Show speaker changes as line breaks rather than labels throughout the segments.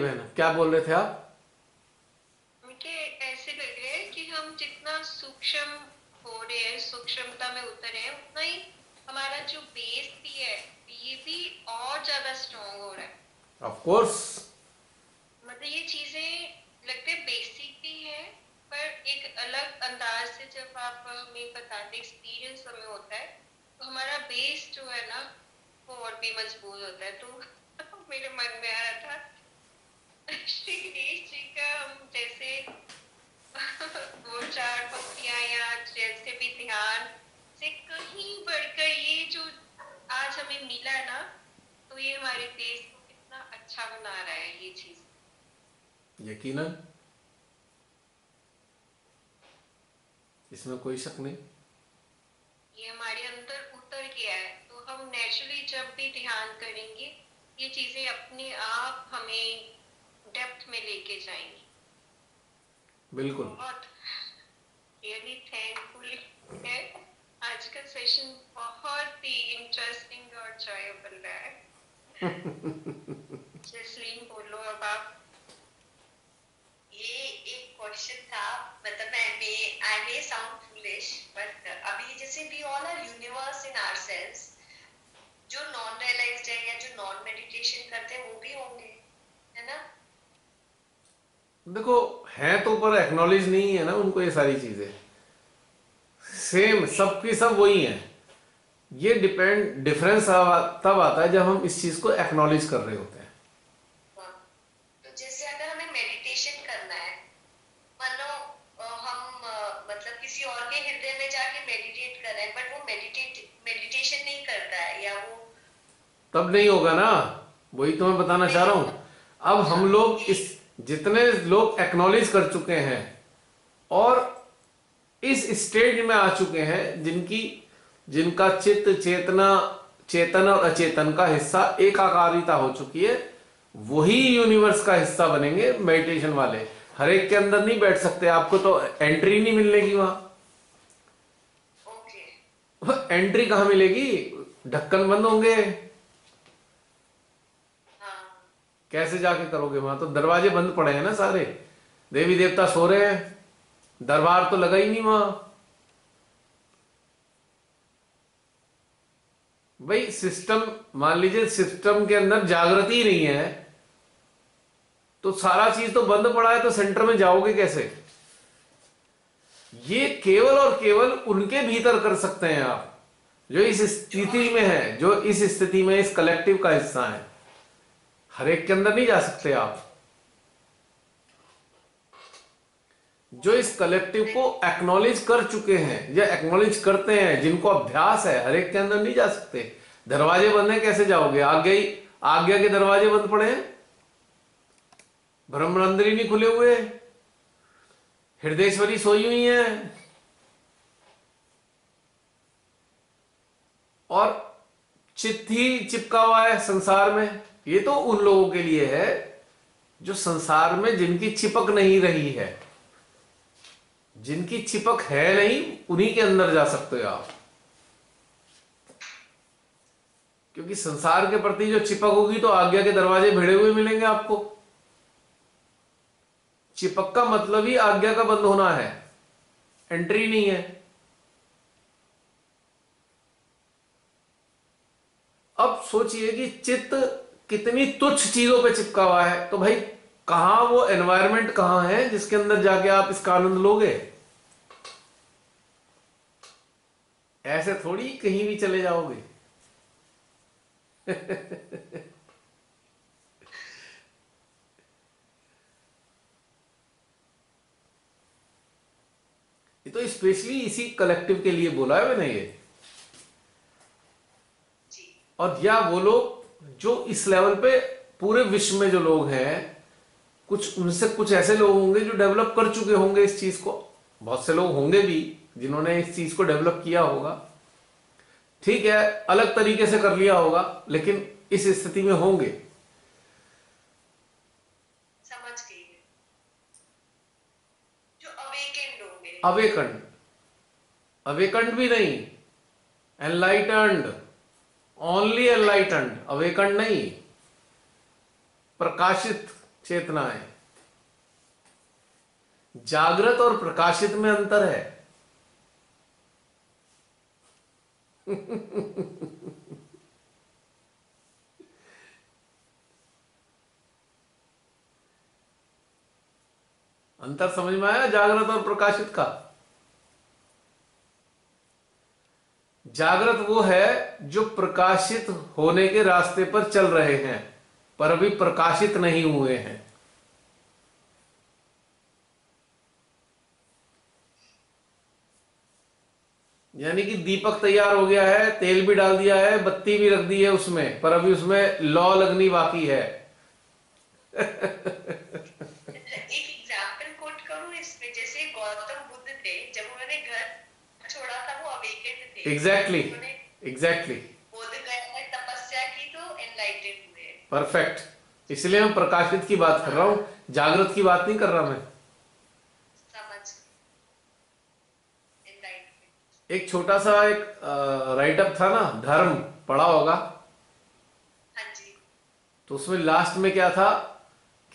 क्या बोल रहे थे आप?
मुझे ऐसे लग रहा है कि हम जितना सूक्ष्म हो रहे हैं सूक्ष्मता में उतर रहे हैं उतना ही हमारा जो बेस भी है ये भी और ज़्यादा स्ट्रॉन्ग हो रहा है।
ऑफ़ कोर्स
मतलब ये चीज़ें लगते बेसिक भी है पर एक अलग अंदाज से जब आप हमें बताते एक्सपीरियंस हमें होता है तो हमारा बेस जो है ना वो और भी मज़बूत होता है। तो मेरे मन में आ रहा था श्री गणेश जी का हम जैसे वो चार पंक्तियाँ या जैसे भी ध्यान से कहीं बढ़कर ये जो आज हमें मिला है ना तो ये हमारे देश को कितना अच्छा बना रहा है ये चीज़।
यकीनन? इसमें कोई शक नहीं?
ये हमारे अंदर उतर गया है। तो हम नेचुरली जब भी ध्यान करेंगे ये चीज़ें अपने आप हमें डेप्थ में लेके जाएँगी।
बिल्कुल।
बहुत रियली थैंकफुल है। आज का सेशन बहुत ही इंटरेस्टिंग और जॉयबल रहा है। जसलीन बोलो अब आप।
ये एक क्वेश्चन था मतलब मैं may I may sound foolish but अभी जैसे we all are universe in ourselves जो नॉन रियलाइज्ड है या जो नॉन मेडिटेशन करते हैं वो भी होंगे है ना?
देखो है तो पर एक्नॉलेज नहीं है ना उनको ये सारी चीज़ें। सेम सबकी सब वही है। ये डिपेंड डिफरेंस तब आता है जब हम इस चीज़ को एक्नॉलेज कर रहे होते हैं।
हाँ। तो जैसे अगर हमें मेडिटेशन करना है मानो अ, हम मतलब किसी और के हृदय में जाके मेडिटेट कर रहे हैं बट वो मेडिटेट मेडिटेशन नहीं करता है या वो
तब नहीं होगा ना। वही तो मैं बताना चाह रहा हूँ। अब हम लोग इस जितने लोग एक्नॉलेज कर चुके हैं और इस स्टेज में आ चुके हैं जिनकी जिनका चित्त चेतना चेतन और अचेतन का हिस्सा एकाकारिता हो चुकी है वही यूनिवर्स का हिस्सा बनेंगे मेडिटेशन वाले। हर एक के अंदर नहीं बैठ सकते आपको तो एंट्री नहीं मिलने की वहाँ
ओके
एंट्री कहाँ मिलेगी? ढक्कन बंद होंगे
हाँ
कैसे जाके करोगे वहाँ? तो दरवाजे बंद पड़े हैं ना सारे। देवी देवता सो रहे हैं। दरबार तो लगा ही नहीं वहाँ। भाई सिस्टम मान लीजिए सिस्टम के अंदर जागृति ही नहीं है तो सारा चीज़ तो बंद पड़ा है तो सेंटर में जाओगे कैसे? ये केवल और केवल उनके भीतर कर सकते हैं आप, जो इस स्थिति में है, जो इस स्थिति में इस कलेक्टिव का हिस्सा है। हर एक के अंदर नहीं जा सकते आप। जो इस कलेक्टिव को एक्नॉलेज कर चुके हैं, या एक्नॉलेज करते हैं, जिनको अभ्यास है, हर एक के अंदर नहीं जा सकते। दरवाजे बंद है, कैसे जाओगे? आगे ही आज्ञा के दरवाजे बंद पड़े हैं। ब्रह्मरंध्र ही नहीं खुले हुए। हृदयश्वरी सोई हुई है। और चित्त ही चिपका हुआ है संसार में। ये तो उन लोगों के लिए है जो संसार में जिनकी चिपक नहीं रही है। जिनकी चिपक है नहीं, उन्हीं के अंदर जा सकते हो आप। क्योंकि संसार के प्रति जो चिपक होगी तो आज्ञा के दरवाजे भिड़े हुए मिलेंगे आपको। चिपक का मतलब ही आज्ञा का बंद होना है। एंट्री नहीं है। अब सोचिए कि चित्त कितनी तुच्छ चीज़ों पे चिपका हुआ है। तो भाई कहाँ वो एनवायरमेंट कहाँ है जिसके अंदर जाके आप इसका आनंद लोगे? ऐसे थोड़ी कहीं भी चले जाओगे। ये तो स्पेशली इसी कलेक्टिव के लिए बोला है मैंने ये। और या वो लोग जो इस लेवल पे पूरे विश्व में जो लोग हैं कुछ उनसे कुछ ऐसे लोग होंगे जो डेवलप कर चुके होंगे इस चीज़ को। बहुत से लोग होंगे भी जिन्होंने इस चीज़ को डेवलप किया होगा। ठीक है अलग तरीके से कर लिया होगा लेकिन इस स्थिति में होंगे।
समझ गई। जो अवेकेंड होंगे।
अवेकंड अवेकंड भी नहीं। एनलाइटेंड ओनली एनलाइटेंड अवेकंड नहीं। प्रकाशित चेतनाएँ जागृत और प्रकाशित में अंतर है। अंतर समझ में आया जागृत और प्रकाशित का? जागृत वो है जो प्रकाशित होने के रास्ते पर चल रहे हैं, पर अभी प्रकाशित नहीं हुए हैं। यानी कि दीपक तैयार हो गया है, तेल भी डाल दिया है, बत्ती भी रख दी है उसमें, पर अभी उसमें लॉ लगनी बाकी है
एक एग्जांपल कोट करूँ इसमें जैसे गौतम बुद्ध थे जब उन्होंने घर छोड़ा था वो अवेकेंड थे।
एग्जैक्टली एग्जैक्टली
बोध गया में तपस्या की तो एनलाइटेड हुए
परफेक्ट इसलिए मैं प्रकाशित की बात कर रहा हूँ। जागृत की बात नहीं कर रहा मैं। एक छोटा सा एक राइटअप था ना धर्म पढ़ा होगा।
हाँ
तो उसमें लास्ट में क्या था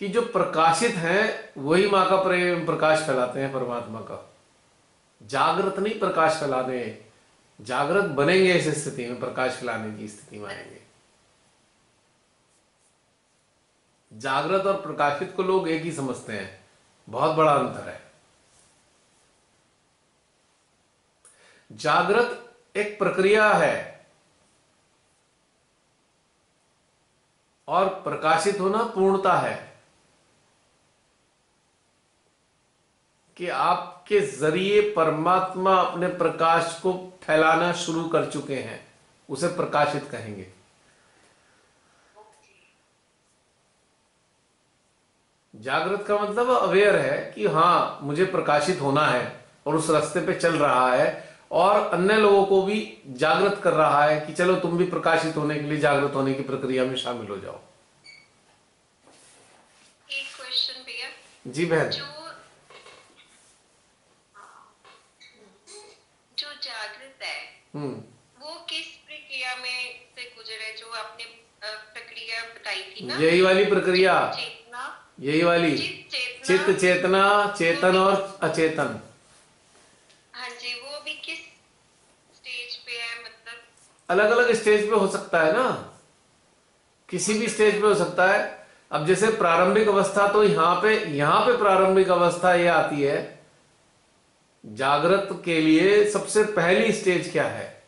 कि जो प्रकाशित हैं वही माँ का प्रेम प्रकाश फैलाते हैं परमात्मा का। जागृत नहीं प्रकाश फैलाने, जागृत बनेंगे इस स्थिति में, प्रकाश फैलाने की स्थिति में आएँगे। जागृत और प्रकाशित को लोग एक ही समझते हैं। बहुत बड़ा अंतर है। जागृत एक प्रक्रिया है और प्रकाशित होना पूर्णता है कि आपके ज़रिए परमात्मा अपने प्रकाश को फैलाना शुरू कर चुके हैं। उसे प्रकाशित कहेंगे। जागृत का मतलब अवेयर है कि हाँ मुझे प्रकाशित होना है और उस रास्ते पे चल रहा है और अन्य लोगों को भी जागृत कर रहा है कि चलो तुम भी प्रकाशित होने के लिए जागृत होने की प्रक्रिया में शामिल हो जाओ।
एक क्वेश्चन भैया।
जी बहन
जो जो जागृत है
हम्म
वो किस प्रक्रिया में से गुजरे जो आपने प्रक्रिया बताई थी ना?
यही वाली प्रक्रिया।
चेतना।
यही वाली।
चित चेतना।
चित्त चेतना चेतन और अचेतन।
हाँ जी वो भी किस स्टेज पे है मतलब?
अलग अलग स्टेज पे हो सकता है ना। किसी भी स्टेज पे हो सकता है। अब जैसे प्रारंभिक अवस्था तो यहाँ पे यहाँ पे प्रारंभिक अवस्था ये आती है। जागृत के लिए सबसे पहली स्टेज क्या है?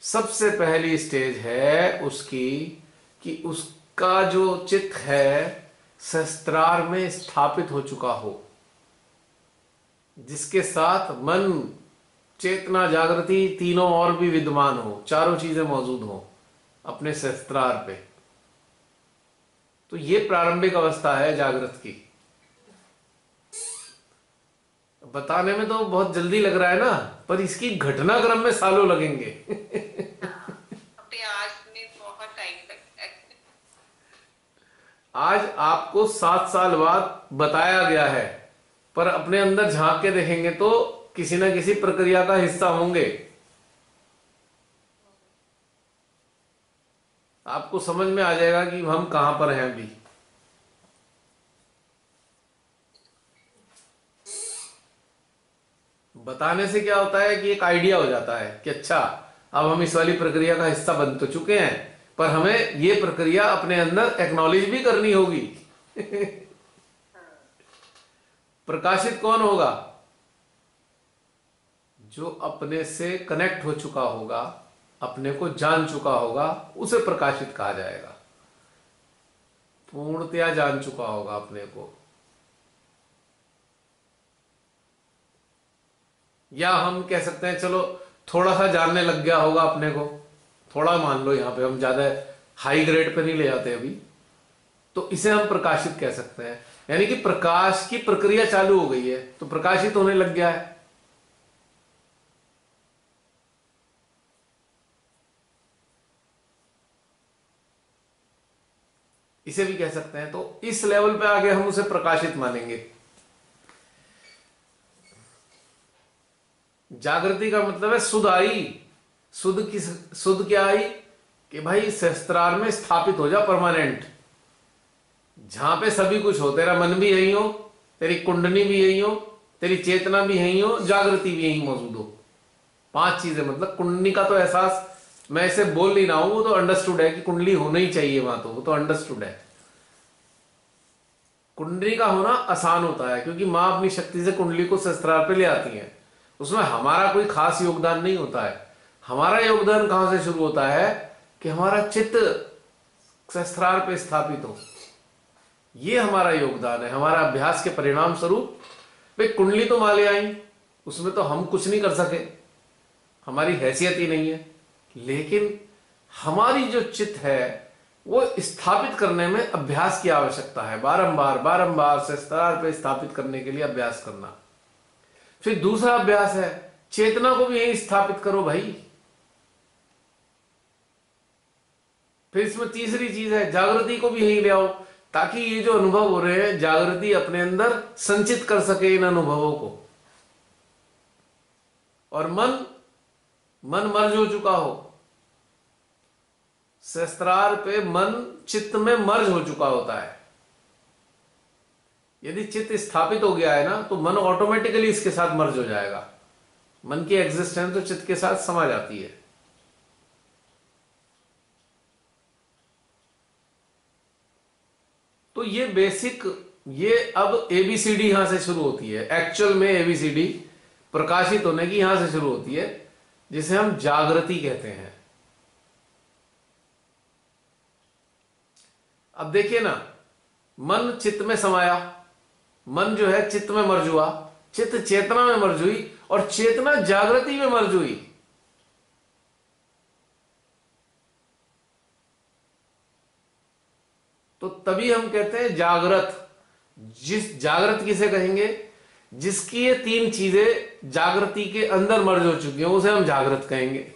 सबसे पहली स्टेज है उसकी कि उसका जो चित्त है शस्त्रार में स्थापित हो चुका हो। जिसके साथ मन, चेतना, जागृति तीनों और भी विद्यमान हो, चारों चीज़ें मौजूद हो अपने शस्त्रार पे। तो ये प्रारंभिक अवस्था है जागृत की। बताने में तो बहुत जल्दी लग रहा है ना पर इसकी घटनाक्रम में सालों लगेंगे।
अभ्यास में बहुत टाइम लगता
आज आपको सात साल बाद बताया गया है पर अपने अंदर झाँक के देखेंगे तो किसी ना किसी प्रक्रिया का हिस्सा होंगे। आपको समझ में आ जाएगा कि हम कहाँ पर हैं अभी। बताने से क्या होता है कि एक आइडिया हो जाता है कि अच्छा अब हम इस वाली प्रक्रिया का हिस्सा बन तो चुके हैं, पर हमें ये प्रक्रिया अपने अंदर एक्नॉलेज भी करनी होगी। प्रकाशित कौन होगा? जो अपने से कनेक्ट हो चुका होगा, अपने को जान चुका होगा, उसे प्रकाशित कहा जाएगा। पूर्णतया जान चुका होगा अपने को। या हम कह सकते हैं, चलो, थोड़ा सा जानने लग गया होगा अपने को। थोड़ा मान लो यहाँ पे, हम ज़्यादा हाई ग्रेड पे नहीं ले जाते अभी। तो इसे हम प्रकाशित कह सकते हैं। यानी कि प्रकाश की प्रक्रिया चालू हो गई है तो प्रकाशित होने लग गया है। इसे भी कह सकते हैं तो इस लेवल पे आगे हम उसे प्रकाशित मानेंगे। जागृति का मतलब है सुध आई। सुध की सुध क्या आई? कि भाई शस्त्रार में स्थापित हो जा परमानेंट जहाँ पे सभी कुछ हो, तेरा मन भी यही हो, तेरी कुंडनी भी यही हो, तेरी चेतना भी यही हो, जागृति भी यही मौजूद हो। पाँच चीज़ें मतलब कुंडली का तो एहसास मैं इसे बोल नहीं रहा हूँ, वो तो अंडरस्टूड है कि कुंडली होना ही चाहिए वहाँ तो वो तो अंडरस्टूड है। कुंडली का होना आसान होता है, क्योंकि माँ अपनी शक्ति से कुंडली को शस्त्रार पे ले आती है। उसमें हमारा कोई खास योगदान नहीं होता है। हमारा योगदान कहाँ से शुरू होता है? कि हमारा चित्त शस्त्रार पे स्थापित हो। ये हमारा योगदान है। हमारा अभ्यास के परिणाम स्वरूप। भाई, कुंडली तो माले आई। उसमें तो हम कुछ नहीं कर सके। हमारी हैसियत ही नहीं है। लेकिन हमारी जो चित्त है, वो स्थापित करने में अभ्यास की आवश्यकता है। बारंबार बारंबार से स्तर पे स्थापित करने के लिए अभ्यास करना। फिर दूसरा अभ्यास है, चेतना को भी यही स्थापित करो भाई। फिर इसमें तीसरी चीज़ है, जागृति को भी यही ले आओ, ताकि ये जो अनुभव हो रहे हैं, जागृति अपने अंदर संचित कर सके इन अनुभवों को। और मन मन मर्ज हो चुका हो। शस्त्रार पे मन, चित्त में मर्ज हो चुका होता है। यदि चित्त स्थापित हो गया है ना तो मन ऑटोमेटिकली इसके साथ मर्ज हो जाएगा। मन की एग्जिस्टेंस तो चित्त के साथ समा जाती है। तो ये बेसिक ये अब एबीसीडी यहाँ से शुरू होती है। एक्चुअल में एबीसीडी प्रकाशित होने की यहाँ से शुरू होती है, जिसे हम जागृति कहते हैं। अब देखिए ना, मन चित्त में समाया। मन जो है चित्त में मर्ज हुआ, चित्त चेतना में मर्ज हुई और चेतना जागृति में मर्ज हुई। तो तभी हम कहते हैं जागृत। जिस जागृत किसे कहेंगे? जिसकी ये तीन चीज़ें जागृति के अंदर मर्ज हो चुकी हैं, उसे हम जागृत कहेंगे।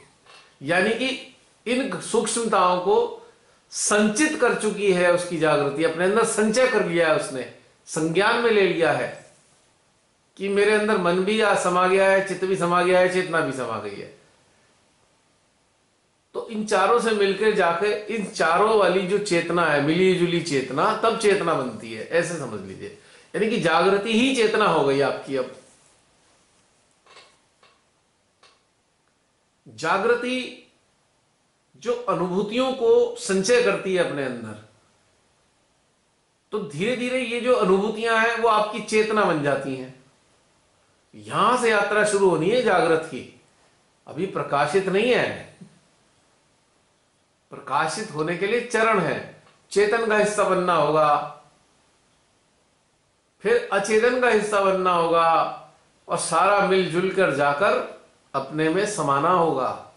यानी कि इन सूक्ष्मताओं को संचित कर चुकी है उसकी जागृति, अपने अंदर संचय कर लिया है उसने। संज्ञान में ले लिया है कि मेरे अंदर मन भी समा गया है, चित्त भी समा गया है, चेतना भी समा गई है। तो इन चारों से मिलकर जाकर इन चारों वाली जो चेतना है, मिली जुली चेतना, तब चेतना बनती है, ऐसे समझ लीजिए। यानी कि जागृति ही चेतना हो गई आपकी अब। जागृति जो अनुभूतियों को संचय करती है अपने अंदर तो धीरे धीरे ये जो अनुभूतियाँ हैं, वो आपकी चेतना बन जाती हैं। यहाँ से यात्रा शुरू होनी है जागृत की। अभी प्रकाशित नहीं है। प्रकाशित होने के लिए चरण है। चेतन का हिस्सा बनना होगा। फिर अचेतन का हिस्सा बनना होगा और सारा मिलजुल कर जाकर अपने में समाना होगा।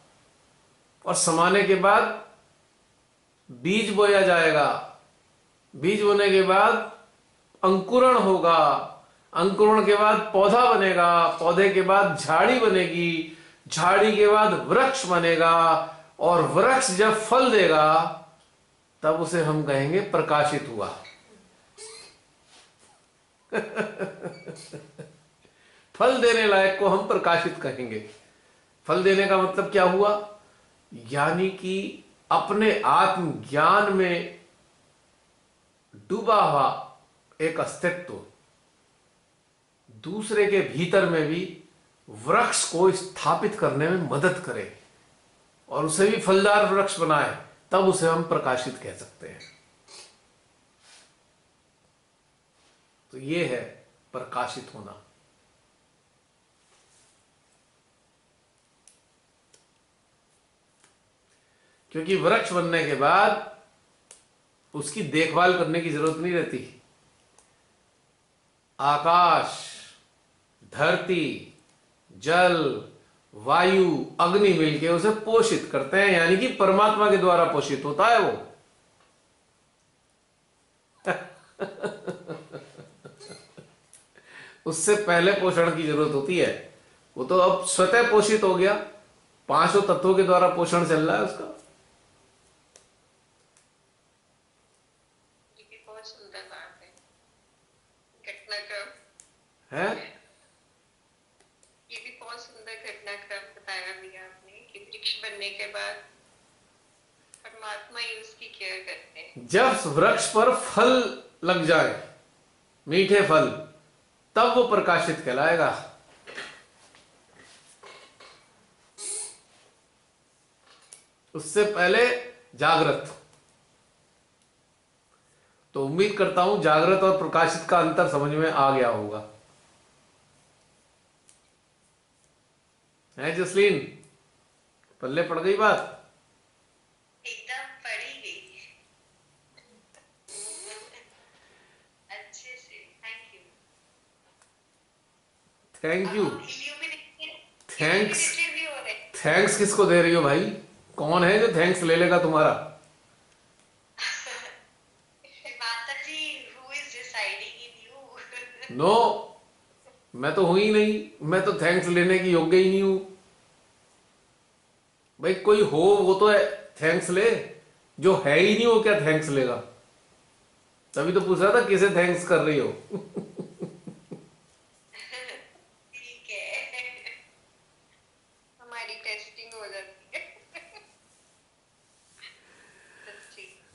और समाने के बाद बीज बोया जाएगा। बीज बोने के बाद अंकुरण होगा। अंकुरण के बाद पौधा बनेगा। पौधे के बाद झाड़ी बनेगी। झाड़ी के बाद वृक्ष बनेगा। और वृक्ष जब फल देगा, तब उसे हम कहेंगे प्रकाशित हुआ। फल देने लायक को हम प्रकाशित कहेंगे। फल देने का मतलब क्या हुआ? यानी कि अपने आत्म ज्ञान में डूबा हुआ एक अस्तित्व। दूसरे के भीतर में भी वृक्ष को स्थापित करने में मदद करे और उसे भी फलदार वृक्ष बनाए, तब उसे हम प्रकाशित कह सकते हैं। तो ये है प्रकाशित होना। क्योंकि वृक्ष बनने के बाद उसकी देखभाल करने की ज़रूरत नहीं रहती। आकाश, धरती, जल, वायु, अग्नि मिलके उसे पोषित करते हैं, यानी कि परमात्मा के द्वारा पोषित होता है वो। उससे पहले पोषण की ज़रूरत होती है। वो तो अब स्वतः पोषित हो गया। पाँचों तत्वों के द्वारा पोषण चल रहा है उसका
बहुत सुंदर बात है घटनाक्रम
है?
ये भी बहुत सुंदर घटनाक्रम बताया भैया आपने कि वृक्ष बनने के बाद परमात्मा ही उसकी केयर करते हैं।
जब वृक्ष पर फल लग जाए मीठे फल तब वो प्रकाशित कहलाएगा। उससे पहले जागृत। तो उम्मीद करता हूँ जागृत और प्रकाशित का अंतर समझ में आ गया होगा। है जसलीन? पल्ले पड़ गई बात?
एकदम पड़ी गई। अच्छे से थैंक यू
थैंक यू
हो रहे
थैंक्स किसको दे रही हो भाई? कौन है जो थैंक्स ले लेगा तुम्हारा?
माता जी who is deciding in you?
No मैं तो हूँ ही नहीं मैं तो थैंक्स लेने की योग्य ही नहीं हूँ। भाई कोई हो वो तो थैंक्स ले। जो है ही नहीं वो क्या थैंक्स लेगा? तभी तो पूछ रहा था किसे थैंक्स कर रही हो?
ठीक है।
हमारी टेस्टिंग हो जाती है।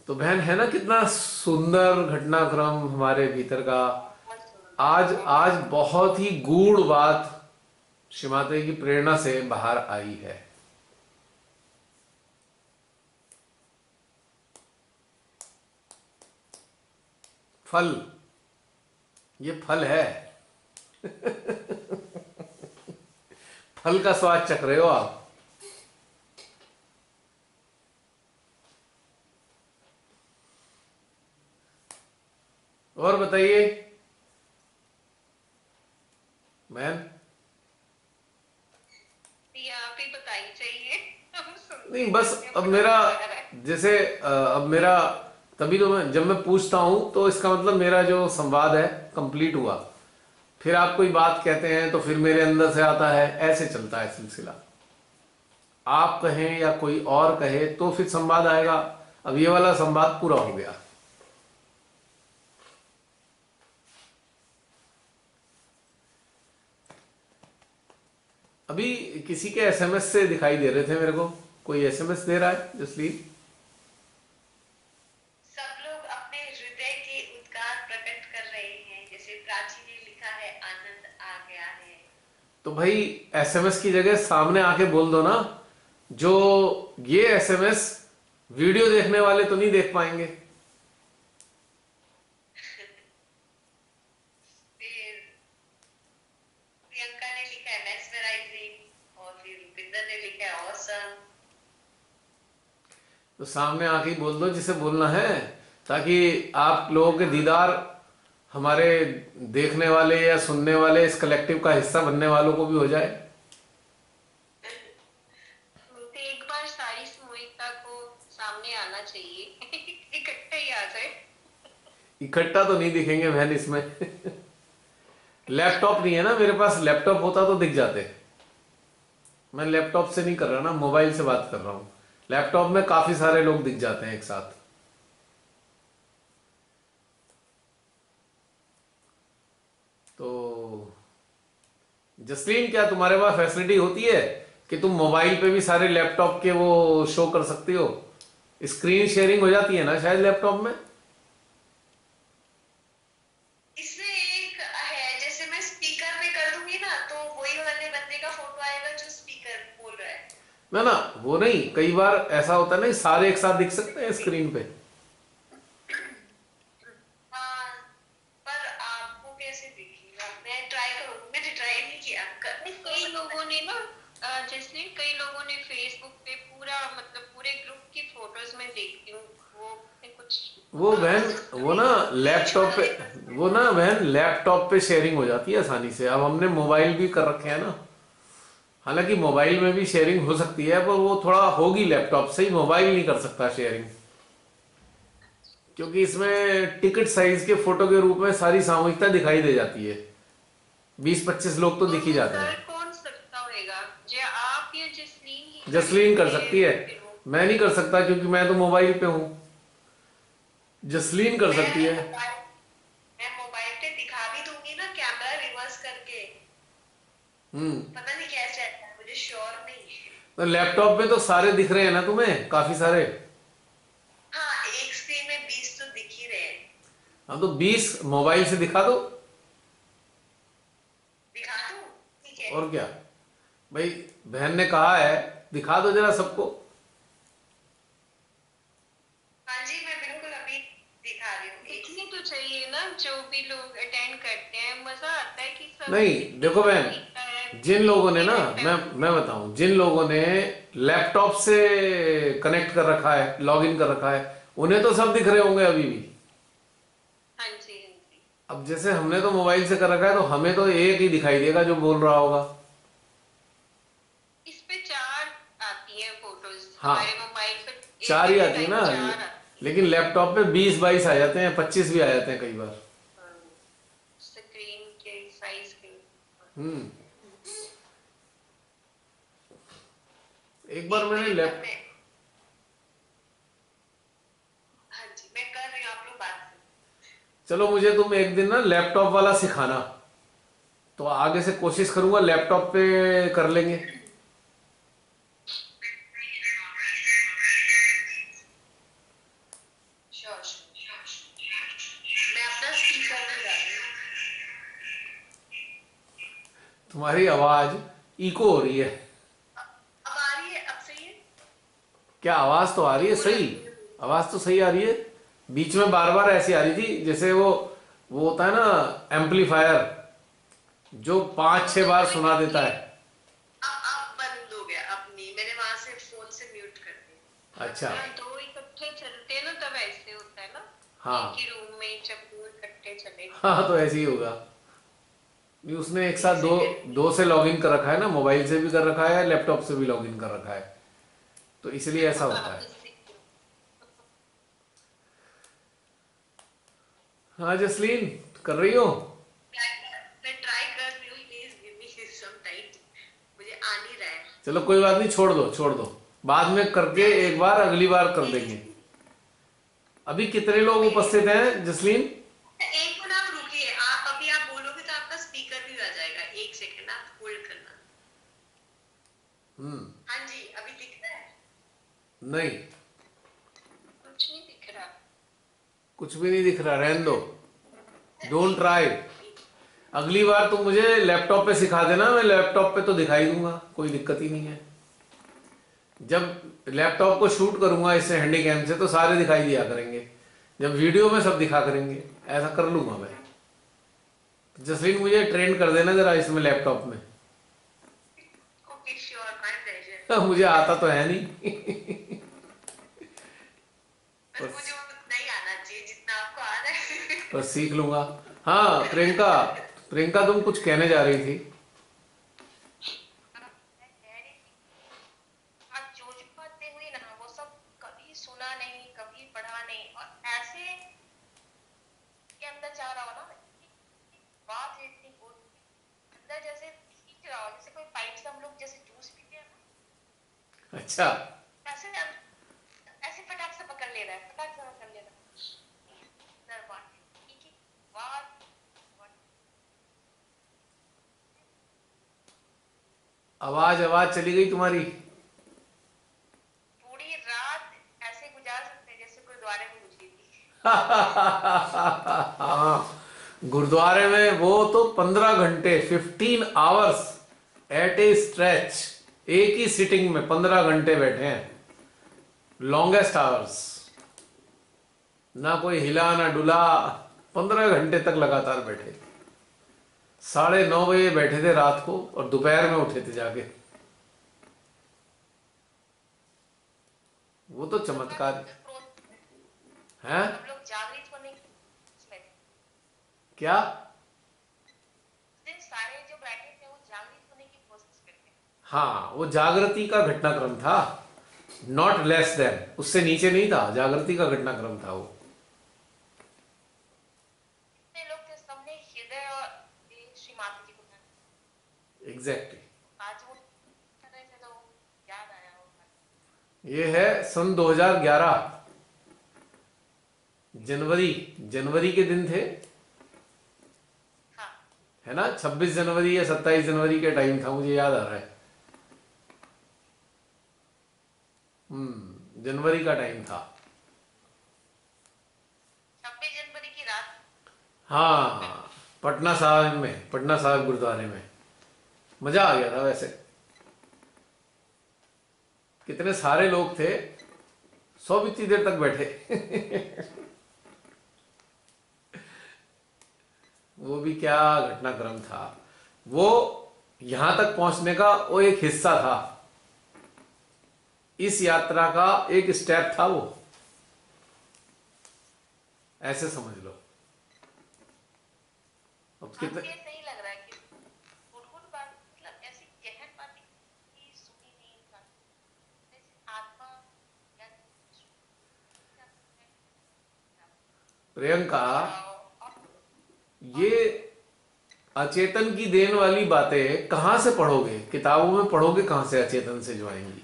तो बहन है ना कितना सुंदर घटनाक्रम हमारे भीतर का। आज आज बहुत ही गूढ़ बात श्रीमाते की प्रेरणा से बाहर आई है। फल, ये फल है। फल का स्वाद चख रहे हो आप। और बताइए मैम
आप ही बताई चाहिए।
नहीं बस अब मेरा। जैसे अब मेरा तभी तो मैं जब मैं पूछता हूँ तो इसका मतलब मेरा जो संवाद है कंप्लीट हुआ। फिर आप कोई बात कहते हैं तो फिर मेरे अंदर से आता है ऐसे चलता है सिलसिला। आप कहें या कोई और कहे तो फिर संवाद आएगा। अब ये वाला संवाद पूरा हो गया। अभी किसी के एसएमएस से दिखाई दे रहे थे मेरे को। कोई एसएमएस दे रहा है जसलीन
सब लोग अपने हृदय के उद्गार प्रकट कर रहे हैं। जैसे प्राची ने लिखा है आनंद आ गया है।
तो भाई एसएमएस की जगह सामने आके बोल दो ना जो ये एसएमएस वीडियो देखने वाले तो नहीं देख पाएँगे
फिर प्रियंका ने लिखा है mesmerizing और फिर रुपिंदर ने लिखा है awesome
तो सामने आके बोल दो जिसे बोलना है ताकि आप लोगों के दीदार हमारे देखने वाले या सुनने वाले इस कलेक्टिव का हिस्सा बनने वालों को भी हो जाए।
तो एक बार सारी सामूहिकता को सामने आना चाहिए। इकट्ठे आ जाए।
इकट्ठा तो नहीं दिखेंगे बहन इसमें। लैपटॉप नहीं है ना मेरे पास लैपटॉप होता तो दिख जाते। मैं लैपटॉप से नहीं कर रहा ना मोबाइल से बात कर रहा हूँ। लैपटॉप में काफ़ी सारे लोग दिख जाते हैं एक साथ। तो जसलीन, क्या तुम्हारे पास फैसिलिटी होती है कि तुम मोबाइल पे भी सारे लैपटॉप के वो शो कर सकती हो? स्क्रीन शेयरिंग हो जाती है ना शायद लैपटॉप में
इसमें एक है जैसे मैं स्पीकर पे कर दूँगी ना तो वही वाले बंदे का फ़ोटो आएगा जो स्पीकर बोल रहा है
ना ना वो नहीं कई बार ऐसा होता है ना सारे एक साथ दिख सकते हैं स्क्रीन पे।
हाँ पर आपको कैसे दिखेगा? मैं ट्राई करूँगी मैंने ट्राई नहीं किया। कर
नहीं, कई लोगों ने ना जैसे कई लोगों ने फेसबुक पे पूरा मतलब पूरे ग्रुप की फ़ोटोज़ में देखती हूँ वो कुछ
वो बहन वो ना लैपटॉप पे वो ना बहन लैपटॉप पे शेयरिंग हो जाती है आसानी से। अब हमने मोबाइल भी कर रखे हैं ना। हालाँकि मोबाइल में भी शेयरिंग हो सकती है पर वो थोड़ा होगी लैपटॉप से ही मोबाइल नहीं कर सकता शेयरिंग। क्योंकि इसमें टिकट साइज़ के फ़ोटो के रूप में सारी सामूहिकता दिखाई दे जाती है। बीस पच्चीस लोग तो दिख ही जाते हैं।
जसलीन
कर सकती है। मैं नहीं कर सकता क्योंकि मैं तो मोबाइल पे हूँ। जसलीन कर सकती है।
मैं
तो लैपटॉप में तो सारे दिख रहे हैं ना तुम्हें? काफ़ी सारे।
हाँ एक स्क्रीन में बीस तो दिख ही रहे हैं।
हाँ तो बीस मोबाइल से दिखा दो।
दिखा दूँ? ठीक है।
और क्या? भाई बहन ने कहा है दिखा दो जरा सबको।
हाँ जी मैं बिल्कुल अभी दिखा रही हूँ।
देखनी तो चाहिए ना जो भी लोग अटेंड करते हैं मज़ा आता है कि सब
नहीं देखो बहन
है।
जिन लोगों ने ना मैं मैं बताऊँ जिन लोगों ने लैपटॉप से कनेक्ट कर रखा है लॉगिन कर रखा है उन्हें तो सब दिख रहे होंगे अभी भी।
हाँ हाँ
अब जैसे हमने तो मोबाइल से कर रखा है तो हमें तो एक ही दिखाई देगा जो बोल रहा होगा।
इस पे चार आती है फ़ोटोज़
हाँ।
मोबाइल पे
चार ही आती है ना
आती हैं।
लेकिन लैपटॉप पे बीस बाईस आ जाते हैं पच्चीस भी आ जाते हैं कई बार।
स्क्रीन के साइज़ के।
हम्म। एक बार मैंने लैप
मैं- हाँ मैं कर रही आप लोग बात
चलो मुझे तुम एक दिन ना लैपटॉप वाला सिखाना। तो आगे से कोशिश करूँगा लैपटॉप पे कर लेंगे। तुम्हारी आवाज़ इको हो रही है
अब आ रही है अब सही है
क्या आवाज़ तो आ रही है? सही। आवाज़ तो सही आ रही है। बीच में बार बार ऐसी आ रही थी जैसे वो वो होता है ना एम्पलीफायर जो पाँच छह बार सुना देता है।
अब अब बंद हो गया अब नहीं। मैंने वहाँ से फ़ोन से म्यूट कर दिया।
अच्छा।
हाँ, इकट्ठे चलते हैं ना तब ऐसे होता है ना।
हाँ।
रूम में जब इकट्ठे चले।
हाँ तो ऐसे ही होगा। उसने एक साथ दो दो से लॉगिन कर रखा है ना मोबाइल से भी कर रखा है लैपटॉप से भी लॉगिन कर रखा है। तो इसलिए ऐसा होता है। हाँ जसलीन कर रही हो?
हूँ है
चलो कोई बात नहीं छोड़ दो छोड़ दो। बाद में करके एक बार अगली बार कर देंगे। अभी कितने लोग उपस्थित हैं जसलीन?
एक मिनट आप रुकिए। आप अभी आप बोलोगे तो आपका स्पीकर भी आ जाएगा। एक सेकंड आप होल्ड करना।
हम्म
हाँ जी अभी दिख रहा है
नहीं।
कुछ नहीं दिख रहा।
कुछ भी नहीं दिख रहा रहने दो। डोंट ट्राई अगली बार तुम मुझे लैपटॉप पे सिखा देना मैं लैपटॉप पे तो दिखाई दूँगा कोई दिक्कत ही नहीं है। जब लैपटॉप को शूट करूँगा इससे हैंडी कैम से तो सारे दिखाई दिया करेंगे। जब वीडियो में सब दिखा करेंगे ऐसा कर लूँगा मैं। जसलीन मुझे ट्रेन कर देना जरा इसमें लैपटॉप में। मुझे आता तो है नहीं।
बस मुझे उतना ही आना चाहिए जितना आपको आ रहा है।
पर सीख लूँगा। हाँ प्रियंका प्रियंका तुम कुछ कहने जा रही थी।
आज जो जो बातें हुई ना वो सब कभी सुना नहीं कभी पढ़ा नहीं और ऐसे के अंदर जा रहा हो ना बात है इतनी गुड अंदर जैसे खींच रहा हो जैसे कोई पाइप से हम लोग जैसे जूस पीते हैं ना
अच्छा
ऐसे ऐसे फटाक से पकड़ ले रहा है फटाक से पकड़ ले रहा है अंदर बात एक एक बात बात
आवाज़ आवाज़ चली गई तुम्हारी।
पूरी रात ऐसे गुजार सकते जैसे गुरुद्वारे में गुजरी थी।
हाँ गुरुद्वारे में वो तो पंद्रह घंटे fifteen hours at a stretch एक ही सिटिंग में पंद्रह घंटे बैठे हैं। लॉन्गेस्ट आवर्स ना कोई हिला ना डुला पंद्रह घंटे तक लगातार बैठे। साढ़े नौ बजे बैठे थे रात को और दोपहर में उठे थे जाके। वो तो चमत्कार है। क्या? हाँ वो जागृति का घटनाक्रम था नॉट लेस देन उससे नीचे नहीं था, जागृति का घटनाक्रम था वो
कितने लोग थे सबने हृदय और ये श्री माता जी को ध्यान
एग्जैक्टली
तो
ये है सन 2011 जनवरी जनवरी के दिन थे।
हाँ।
है ना? 26 जनवरी या 27 जनवरी के टाइम था मुझे याद आ रहा है। हम्म जनवरी का टाइम था।
छब्बीस जनवरी की रात?
हाँ पटना साहब में पटना साहब गुरुद्वारे में। मज़ा आ गया था वैसे। कितने सारे लोग थे, सौ इतनी देर तक बैठे। वो भी क्या घटनाक्रम था। वो यहाँ तक पहुँचने का वो एक हिस्सा था। इस यात्रा का एक स्टेप था वो। ऐसे समझ लो। अब कितने
आपको ये नहीं लग रहा है कि गुड-गुड बात मतलब ऐसी गहन बातें की सुनी नहीं इंसान जैसे आत्मा या
प्रियंका, ये अचेतन की देन वाली बातें कहाँ से पढ़ोगे? किताबों में पढ़ोगे कहाँ से अचेतन से जो आएँगी?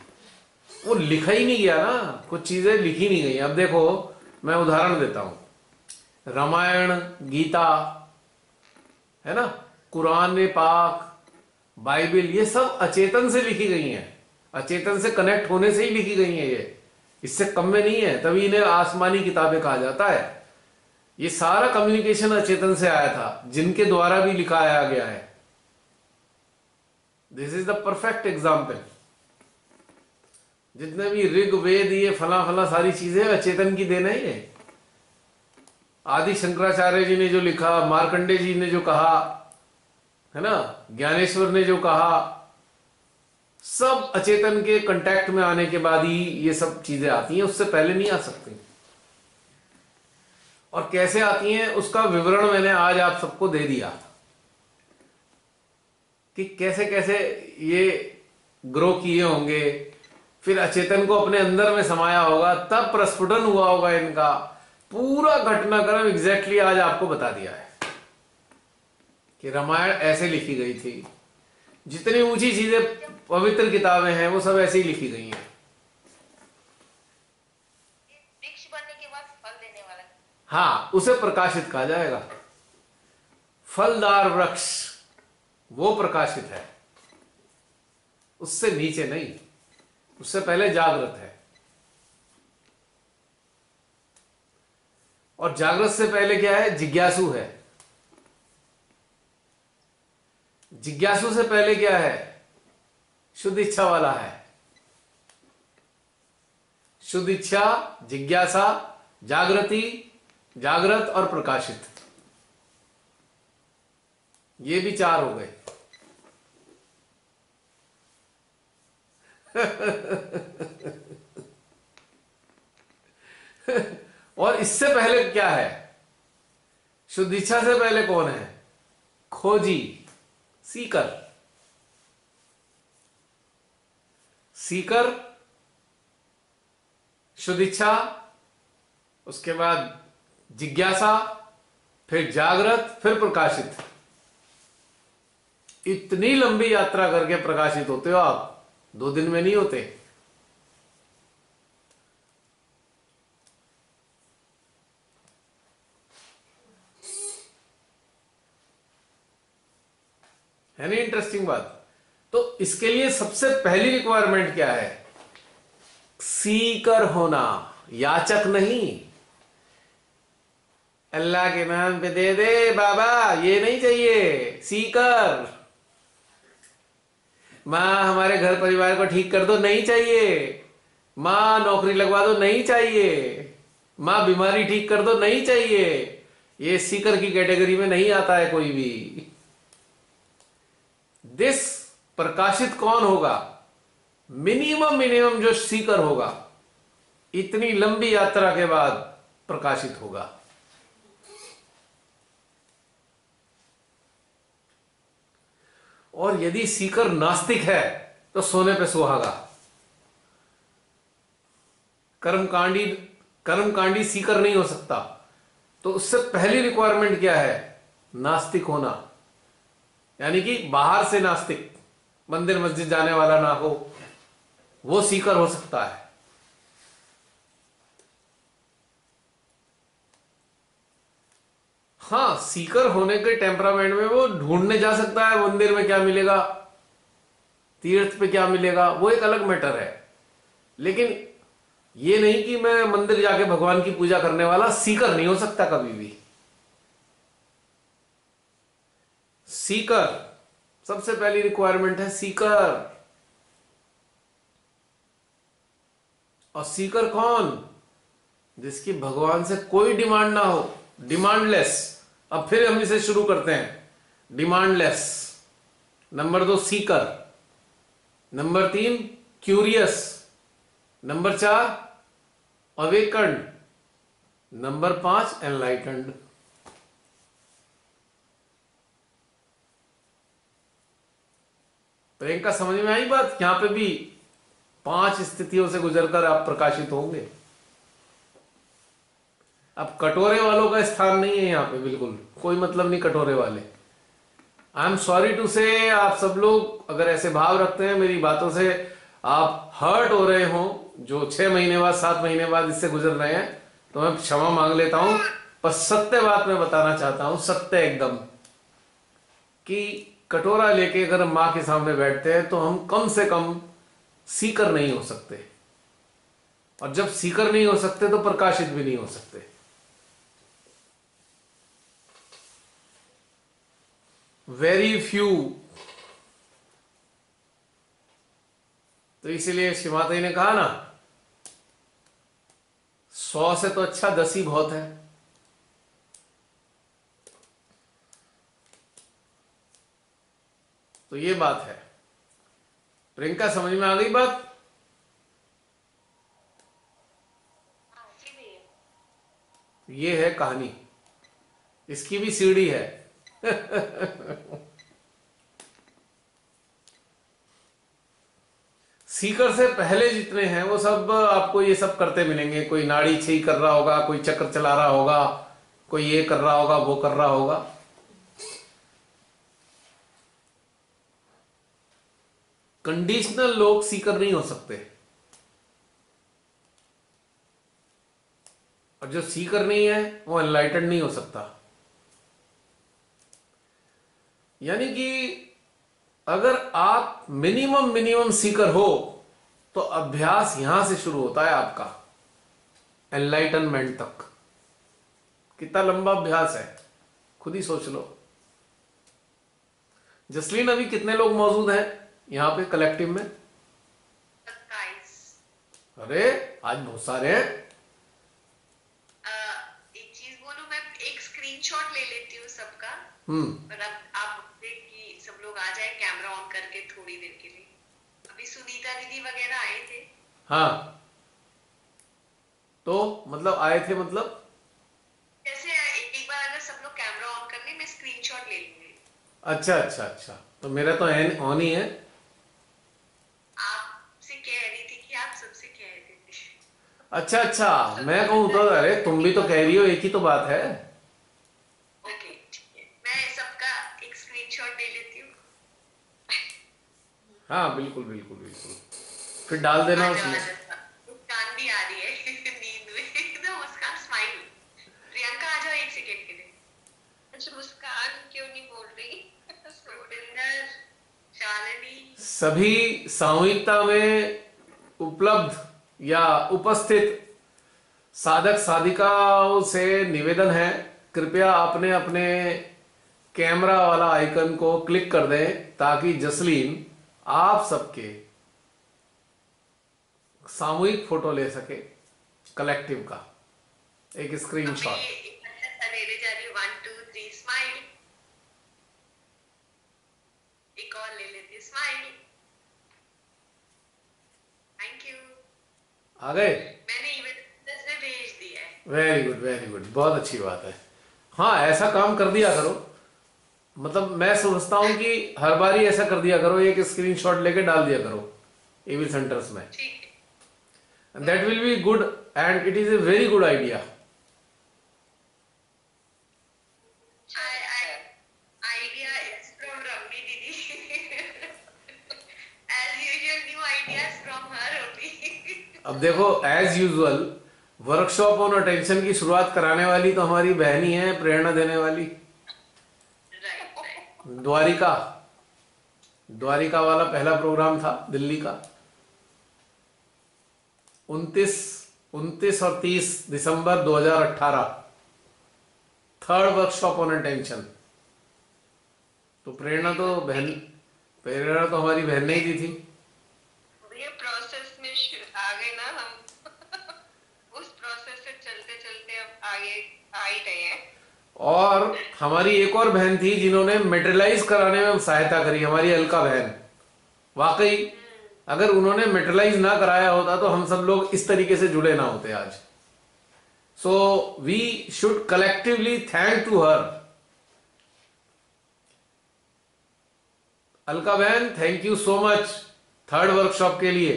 वो लिखा ही नहीं गया ना। कुछ चीज़ें लिखी नहीं गई। अब देखो, मैं उदाहरण देता हूँ। रामायण, गीता, है ना? कुरान पाक, बाइबल, ये सब अचेतन से लिखी गई हैं। अचेतन से कनेक्ट होने से ही लिखी गई हैं ये। इससे कम में नहीं है। तभी इन्हें आसमानी किताबें कहा जाता है। ये सारा कम्युनिकेशन अचेतन से आया था, जिनके द्वारा भी लिखाया गया है। This is the perfect example जितने भी ऋग, वेद, ये फला फला सारी चीज़ें अचेतन की देना ही है आदि शंकराचार्य जी ने जो लिखा, मार्कंडे जी ने जो कहा, है ना? ज्ञानेश्वर ने जो कहा, सब अचेतन के कांटेक्ट में आने के बाद ही ये सब चीज़ें आती हैं, उससे पहले नहीं आ सकती। और कैसे आती हैं, उसका विवरण मैंने आज आप सबको दे दिया। कि कैसे कैसे ये ग्रो किए होंगे, फिर अचेतन को अपने अंदर में समाया होगा, तब प्रस्फुटन हुआ होगा इनका। पूरा घटनाक्रम एग्जैक्टली आज आपको बता दिया है। कि रामायण ऐसे लिखी गई थी। जितनी ऊँची चीज़ें पवित्र किताबें हैं, वो सब ऐसे ही लिखी गई हैं
ये वृक्ष बनने के बाद फल देने वाला है।
उसे प्रकाशित कहा जाएगा। फलदार वृक्ष, वो प्रकाशित है। उससे नीचे नहीं, उससे पहले जागृत है। और जागृत से पहले क्या है? जिज्ञासु है। जिज्ञासु से पहले क्या है? शुद्ध इच्छा वाला है। शुद्ध इच्छा, जिज्ञासा, जागृति जागृत और प्रकाशित। ये भी चार हो गए। और इससे पहले क्या है? शुद्ध इच्छा से पहले कौन है? खोजी, सीकर। सीकर, शुद्ध इच्छा, उसके बाद जिज्ञासा, फिर जागृत, फिर प्रकाशित। इतनी लंबी यात्रा करके प्रकाशित होते हो आप, दो दिन में नहीं होते। है नहीं इंटरेस्टिंग बात? तो इसके लिए सबसे पहली रिक्वायरमेंट क्या है? सीकर होना, याचक नहीं। अल्लाह के नाम पे दे दे, बाबा, ये नहीं चाहिए, सीकर। माँ, हमारे घर परिवार को ठीक कर दो, नहीं चाहिए। माँ, नौकरी लगवा दो, नहीं चाहिए। माँ, बीमारी ठीक कर दो, नहीं चाहिए। ये सीकर की कैटेगरी में नहीं आता है कोई भी। दिस प्रकाशित कौन होगा? मिनिमम मिनिमम जो सीकर होगा, इतनी लंबी यात्रा के बाद प्रकाशित होगा। और यदि सीकर नास्तिक है तो सोने पे सुहागा। कर्मकांडी कर्मकांडी सीकर नहीं हो सकता। तो उससे पहली रिक्वायरमेंट क्या है? नास्तिक होना। यानी कि बाहर से नास्तिक, मंदिर मस्जिद जाने वाला ना हो, वो सीकर हो सकता है। हाँ सीकर होने के टेम्परामेंट में वो ढूँढने जा सकता है, मंदिर में क्या मिलेगा, तीर्थ पे क्या मिलेगा, वो एक अलग मैटर है। लेकिन ये नहीं कि मैं मंदिर जाके भगवान की पूजा करने वाला सीकर नहीं हो सकता कभी भी। सीकर, सबसे पहली रिक्वायरमेंट है सीकर। और सीकर कौन? जिसकी भगवान से कोई डिमांड ना हो डिमांडलेस अब फिर हम इसे शुरू करते हैं। डिमांडलेस नंबर दो सीकर नंबर तीन क्यूरियस नंबर चार अवेकंड नंबर पाँच एनलाइटेंड प्रियंका, समझ में आई बात? यहाँ पे भी पाँच स्थितियों से गुजरकर आप प्रकाशित होंगे। अब कटोरे वालों का स्थान नहीं है यहाँ पे, बिल्कुल। कोई मतलब नहीं कटोरे वाले। आई एम सॉरी टू से आप सब लोग अगर ऐसे भाव रखते हैं मेरी बातों से, आप हर्ट हो रहे हो, जो छह महीने बाद, सात महीने बाद इससे गुजर रहे हैं तो मैं क्षमा मांग लेता हूँ, पर सत्य बात मैं बताना चाहता हूँ, सत्य एकदम, कि कटोरा लेके अगर हम माँ के सामने बैठते हैं तो हम कम से कम सीकर नहीं हो सकते। और जब सीकर नहीं हो सकते तो प्रकाशित भी नहीं हो सकते। वेरी फ्यू तो इसीलिए शिवाती ने कहा ना सौ से तो अच्छा दस ही बहुत है। तो ये बात है। प्रियंका समझ में आ गई बात?
हाँ
ये है कहानी। इसकी भी सीढ़ी है। सीकर से पहले जितने हैं, वो सब आपको ये सब करते मिलेंगे। कोई नाड़ी छई कर रहा होगा, कोई चक्र चला रहा होगा, कोई ये कर रहा होगा, वो कर रहा होगा। कंडीशनल लोग सीकर नहीं हो सकते। और जो सीकर नहीं है, वो एनलाइटेड नहीं हो सकता। यानी कि अगर आप मिनिमम मिनिमम सीकर हो तो अभ्यास यहाँ से शुरू होता है आपका एनलाइटनमेंट तक। कितना लंबा अभ्यास है खुद ही सोच लो। जसलीन अभी कितने लोग मौजूद हैं यहाँ पे कलेक्टिव में? अरे आज बहुत सारे हैं।
एक चीज़ बोलूँ मैं एक स्क्रीनशॉट ले लेती हूँ सबका।
हम्म
पर अब आप बोलते कि सब लोग आ जाए कैमरा ऑन करके थोड़ी देर के लिए। अभी सुनीता दीदी वगैरह आए थे।
हाँ। तो मतलब आए थे मतलब?
जैसे एक बार अगर सब लोग कैमरा ऑन कर ले मैं स्क्रीनशॉट ले लूँगी।
अच्छा अच्छा अच्छा। तो मेरा तो ऑन ही है।
आपसे कह रही थी कि आप सबसे कह रहे थे।
अच्छा अच्छा। मैं कहूँ तो अरे तुम भी तो कह रही हो एक ही तो बात है
ओके ठीक है मैं सबका एक स्क्रीनशॉट ले लेती हूँ
हाँ बिल्कुल बिल्कुल बिल्कुल। फिर डाल देना उसमें।
आजा। मुस्कान भी आ रही है नींद में। एकदम मुस्कान स्माइल प्रियंका आ जाओ एक सेकेंड के लिए।
अच्छा मुस्कान क्यों नहीं बोल रही?
रुपिंदर शालिनी
सभी सामूहिकता में उपलब्ध या उपस्थित साधक साधिकाओं से निवेदन है कृपया अपने अपने कैमरा वाला आइकन को क्लिक कर दें ताकि जसलीन आप सबके सामूहिक फ़ोटो ले सके कलेक्टिव का। एक स्क्रीनशॉट आ गए? वेरी गुड वेरी गुड बहुत अच्छी बात है। हाँ ऐसा काम कर दिया करो। मतलब मैं समझता हूँ कि हर बार ही ऐसा कर दिया करो एक स्क्रीनशॉट लेके डाल दिया करो ईवी सेंटर्स में that will be good and it is a very good idea. अब देखो as usual workshop on attention की शुरुआत कराने वाली तो हमारी बहनी है प्रेरणा देने वाली. द्वारिका। द्वारिका वाला पहला प्रोग्राम था, दिल्ली का। 29 29 और 30 दिसंबर 2018 थर्ड वर्कशॉप ऑन अटेंशन तो प्रेरणा तो बहन, प्रेरणा तो हमारी बहन ने ही दी थी।
प्रोसेस में शु- आ गए ना हम उस प्रोसेस से चलते चलते अब आगे आ ही रहे हैं।
और हमारी एक और बहन थी जिन्होंने मेटेरियलाइज कराने में सहायता करी, हमारी अलका बहन। वाकई, अगर उन्होंने मेटेरियलाइज ना कराया होता तो हम सब लोग इस तरीके से जुड़े ना होते आज। So we should collectively thank to her Alka बहन thank you so much third workshop के लिए।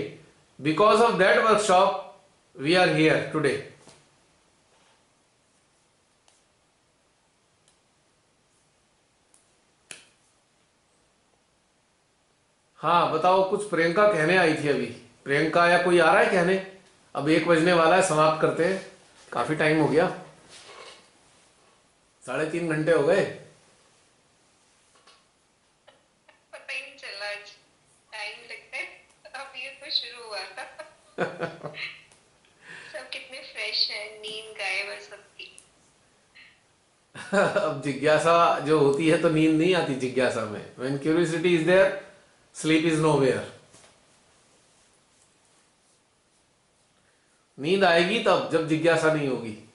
Because of that workshop we are here today हाँ बताओ कुछ प्रियंका कहने आई थी अभी? प्रियंका या कोई आ रहा है कहने? अब एक बजने वाला है समाप्त करते हैं। काफ़ी टाइम हो गया। साढ़े तीन घंटे हो गए।
तो शुरू हुआ था। सब कितने फ्रेश हैं नींद गायब है सबकी।
अब जिज्ञासा जो होती है तो नींद नहीं आती जिज्ञासा में। When curiosity is there sleep is nowhere नींद आएगी तब, जब जिज्ञासा नहीं होगी।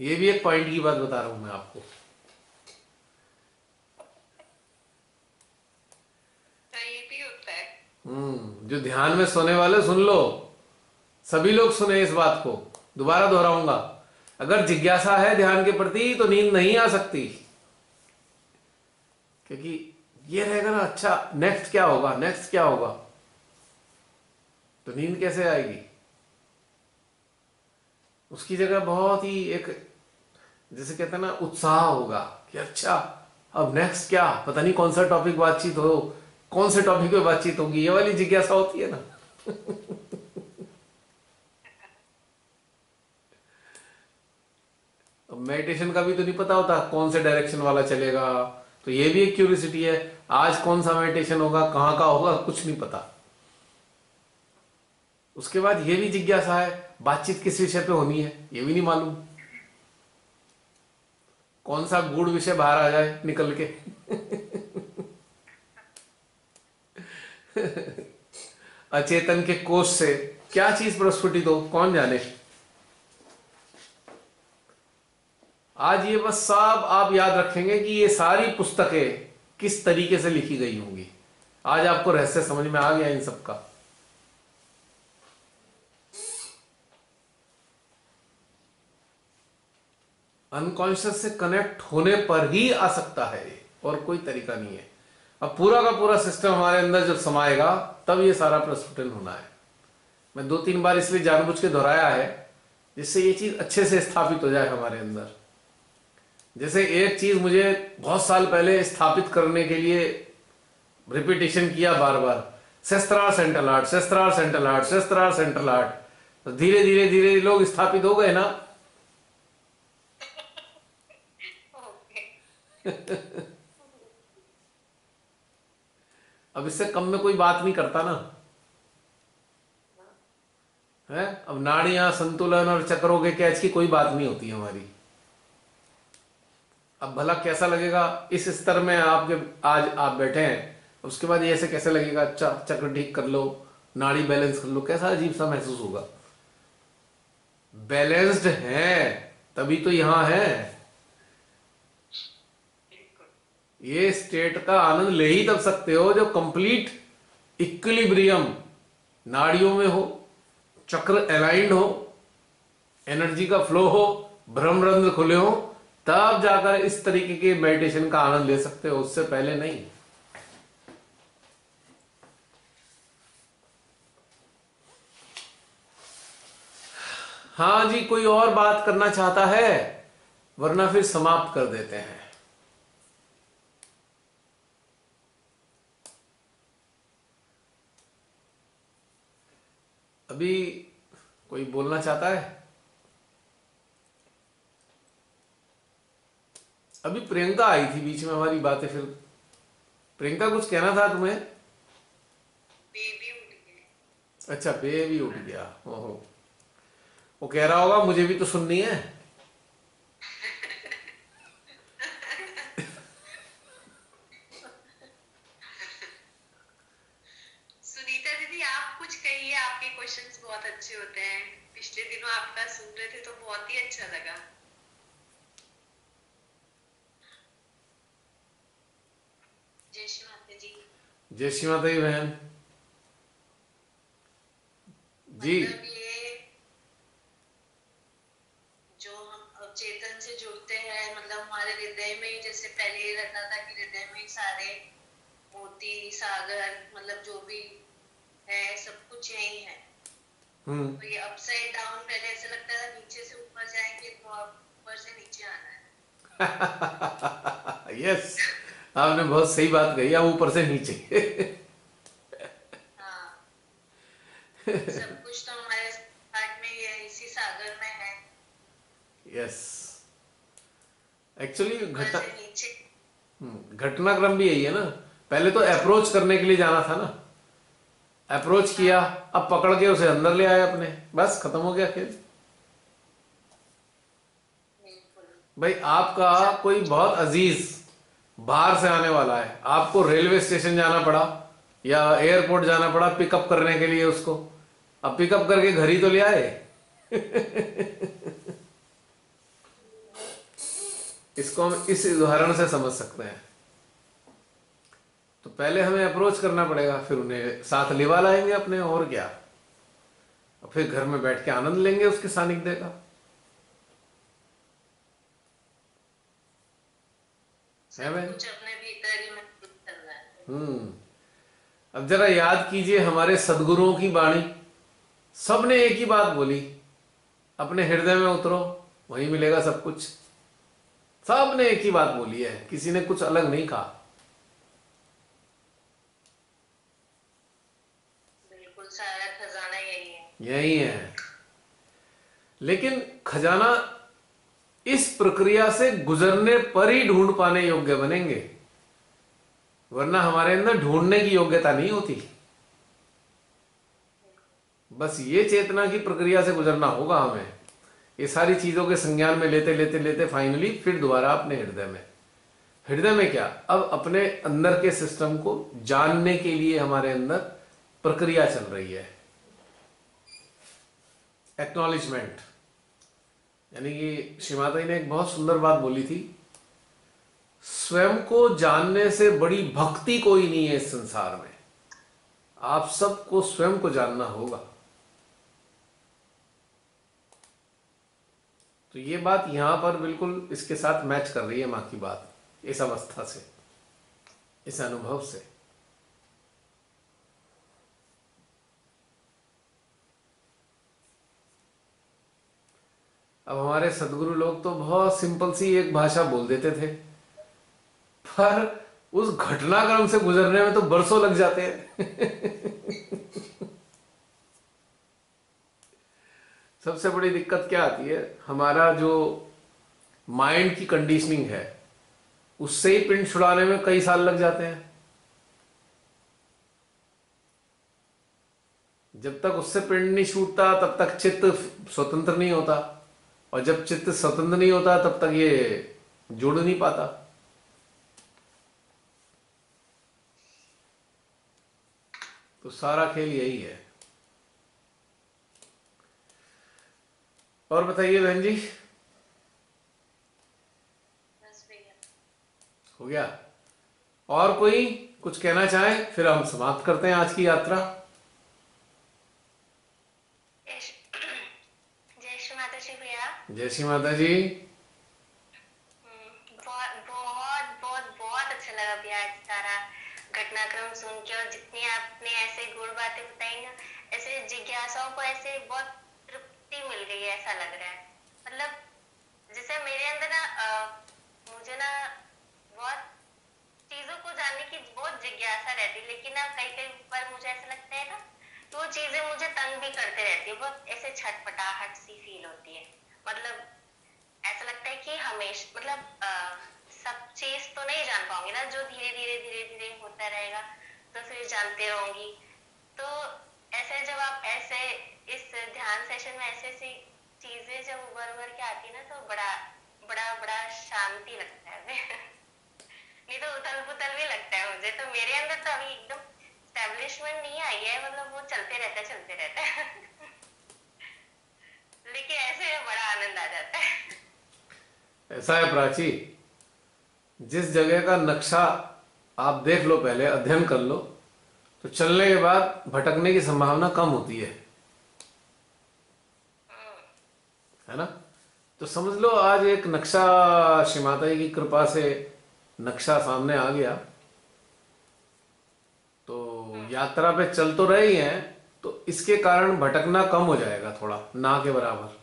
ये भी एक पॉइंट की बात बता रहा हूँ मैं आपको। हम्म जो ध्यान में सोने वाले सुन लो। सभी लोग सुने इस बात को। दोबारा दोहराऊँगा। अगर जिज्ञासा है ध्यान के प्रति तो नींद नहीं आ सकती। क्योंकि ये रहेगा ना अच्छा नेक्स्ट क्या होगा नेक्स्ट क्या होगा? तो नींद कैसे आएगी? उसकी जगह बहुत ही एक, जैसे कहते हैं ना, उत्साह होगा कि अच्छा अब नेक्स्ट क्या? पता नहीं कौन सा टॉपिक बातचीत हो, कौन से टॉपिक पे बातचीत होगी? ये वाली जिज्ञासा होती है ना। मेडिटेशन का भी तो नहीं पता होता, कौन से डायरेक्शन वाला चलेगा। तो ये भी एक क्यूरियोसिटी है। आज कौन सा मेडिटेशन होगा, कहाँ का होगा, कुछ नहीं पता। उसके बाद ये भी जिज्ञासा है, बातचीत किस विषय पे होनी है, ये भी नहीं मालूम। कौन सा गुड़ विषय बाहर आ जाए निकल के। अचेतन के कोष से क्या चीज़ प्रस्फुटित हो, कौन जाने। आज ये बस सब आप याद रखेंगे कि ये सारी पुस्तकें किस तरीके से लिखी गई होंगी? आज आपको रहस्य समझ में आ गया इन सब का अनकॉन्शियस से कनेक्ट होने पर ही आ सकता है और कोई तरीका नहीं है। अब पूरा का पूरा सिस्टम हमारे अंदर जब समाएगा, तब ये सारा प्रस्फुटन होना है। मैं दो तीन बार इसलिए जानबूझ के दोहराया है, जिससे ये चीज़ अच्छे से स्थापित हो जाए हमारे अंदर। जैसे एक चीज़ मुझे बहुत साल पहले स्थापित करने के लिए रिपीटेशन किया बार बार शस्त्रार सेंट्रल आर्ट शस्त्रार सेंट्रल आर्ट शस्त्रार सेंट्रल आर्ट तो धीरे धीरे धीरे लोग स्थापित हो गए ना? अब इससे कम में कोई बात नहीं करता ना। है? अब नाड़ियाँ संतुलन और चक्रों के कैच की कोई बात नहीं होती हमारी। अब भला कैसा लगेगा? इस स्तर में आपके आज आप बैठे हैं उसके बाद ये ऐसे कैसे लगेगा? अच्छा चक्र ठीक कर लो नाड़ी बैलेंस कर लो कैसा अजीब सा महसूस होगा? बैलेंस्ड है तभी तो यहाँ है। ये स्टेट का आनंद ले ही तब सकते हो जब कंप्लीट इक्विलिब्रियम नाड़ियों में हो चक्र अलाइंड हो एनर्जी का फ्लो हो ब्रह्मरंध्र खुले हो तब जाकर इस तरीके के मेडिटेशन का आनंद ले सकते हो, उससे पहले नहीं। हाँ जी, कोई और बात करना चाहता है, वरना फिर समाप्त कर देते हैं। अभी कोई बोलना चाहता है? अभी प्रियंका आई थी बीच में हमारी बातें फिर। प्रियंका कुछ कहना था तुम्हें?
बेबी उठ
अच्छा बेबी उठ गया। ओहो। वो कह रहा होगा मुझे भी तो सुननी है।
सुनीता दीदी आप कुछ कहिए आपके क्वेश्चंस बहुत अच्छे होते हैं। पिछले दिनों आपका सुन रहे थे तो बहुत ही अच्छा लगा। जय श्री माता जी
बहन। जी।
मतलब जो हम चेतन से जुड़ते हैं मतलब हमारे हृदय में ही जैसे पहले ये रहता था कि हृदय में ही सारे मोती सागर मतलब जो भी है सब कुछ यही है।
हम्म।
तो ये अपसाइड डाउन पहले ऐसा लगता था नीचे से ऊपर जाएँगे तो ऊपर से नीचे आना है।
यस आपने बहुत सही बात कही अब ऊपर से नीचे।
हाँ। सब कुछ तो हमारे में ही इसी सागर में है।
यस एक्चुअली घटना हम्म, घटनाक्रम भी यही है ना। पहले तो अप्रोच करने के लिए जाना था ना। अप्रोच किया अब पकड़ के उसे अंदर ले आए अपने। बस खत्म हो गया खेल। भाई आपका कोई बहुत अज़ीज़ बाहर से आने वाला है। आपको रेलवे स्टेशन जाना पड़ा या एयरपोर्ट जाना पड़ा पिकअप करने के लिए उसको। अब पिकअप करके घर ही तो ले आए। इसको हम इस उदाहरण से समझ सकते हैं। तो पहले हमें अप्रोच करना पड़ेगा, फिर उन्हें साथ लिवा लाएँगे अपने, और क्या? और फिर घर में बैठ के आनंद लेंगे उसके सानिध्य का। है हम्म। अब जरा याद कीजिए हमारे सदगुरुओं की वाणी। सबने एक ही बात बोली अपने हृदय में उतरो वहीं मिलेगा सब कुछ। सबने एक ही बात बोली है किसी ने कुछ अलग नहीं कहा।
बिल्कुल सारा खजाना यही है।
यही है। लेकिन खजाना इस प्रक्रिया से गुजरने पर ही ढूंढ पाने योग्य बनेंगे। वरना हमारे अंदर ढूँढने की योग्यता नहीं होती। बस ये चेतना की प्रक्रिया से गुजरना होगा हमें। ये सारी चीज़ों के संज्ञान में लेते लेते लेते फाइनली फिर दोबारा अपने हृदय में। हृदय में क्या? अब अपने अंदर के सिस्टम को जानने के लिए हमारे अंदर प्रक्रिया चल रही है। एक्नॉलेजमेंट यानी कि श्रीमाता जी ने एक बहुत सुंदर बात बोली थी, स्वयं को जानने से बड़ी भक्ति कोई नहीं है इस संसार में। आप सबको स्वयं को जानना होगा। तो ये बात यहाँ पर बिल्कुल इसके साथ मैच कर रही है माँ की बात, इस अवस्था से, इस अनुभव से। अब हमारे सदगुरु लोग तो बहुत सिंपल सी एक भाषा बोल देते थे। पर उस घटनाक्रम से गुजरने में तो बरसों लग जाते हैं। सबसे बड़ी दिक्कत क्या आती है, हमारा जो माइंड की कंडीशनिंग है, उससे ही पिंड छुड़ाने में कई साल लग जाते हैं। जब तक उससे पिंड नहीं छूटता, तब तक चित्त स्वतंत्र नहीं होता। और जब चित्त स्वतंत्र नहीं होता तब तक ये जुड़ नहीं पाता। तो सारा खेल यही है। और बताइए बहन जी। हो गया। और कोई कुछ कहना चाहे फिर हम समाप्त करते हैं आज की यात्रा
जय श्री जय श्री माता जी भैया
जय श्री माता जी।
हम्म, बहुत बहुत बहुत अच्छा लगा भैया सारा घटनाक्रम सुन के और जितनी आपने ऐसे गुड़ बातें बताई ना ऐसे जिज्ञासाओं को ऐसे बहुत तृप्ति मिल गई है ऐसा लग रहा है। मतलब जैसे मेरे अंदर ना मुझे ना बहुत चीज़ों को जानने की बहुत जिज्ञासा रहती लेकिन ना कई कई बार मुझे ऐसा लगता है ना वो चीज़ें मुझे तंग भी करते रहती है बहुत ऐसे छटपटाहट सी फील होती है। मतलब ऐसा लगता है कि हमेशा मतलब अ, सब चीज़ तो नहीं जान पाऊँगी ना जो धीरे धीरे धीरे धीरे होता रहेगा तो फिर जानते रहूँगी। तो ऐसे जब आप ऐसे इस ध्यान सेशन में ऐसे ऐसी चीज़ें जब उभर उभर के आती ना तो बड़ा बड़ा बड़ा शांति लगता है। नहीं तो उथल पुथल भी लगता है मुझे। तो मेरे अंदर तो अभी एकदम स्टैब्लिशमेंट नहीं आई है मतलब वो चलते रहता है चलते रहता है। देखिए ऐसे बड़ा आनंद आ जाता है।
ऐसा है प्राची जिस जगह का नक्शा आप देख लो पहले अध्ययन कर लो तो चलने के बाद भटकने की संभावना कम होती है। है ना? तो समझ लो आज एक नक्शा श्री माता जी की कृपा से नक्शा सामने आ गया। तो यात्रा पे चल तो रहे ही हैं तो इसके कारण भटकना कम हो जाएगा थोड़ा ना के बराबर।